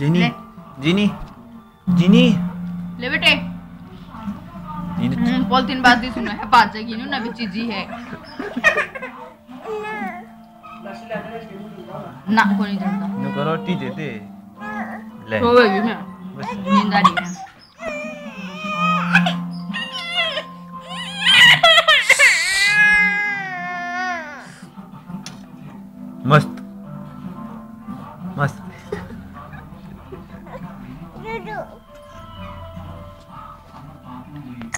जीनी जीनी जीनी ले बेटे। पॉलिथीन हम्म, बात दी सुनो। है बात जागी नु ना भी चीजी है। ना कोई नहीं जानता। नु करो टी देते ले। सो गई मैं बस। नींद आ रही है। मस्त मस्त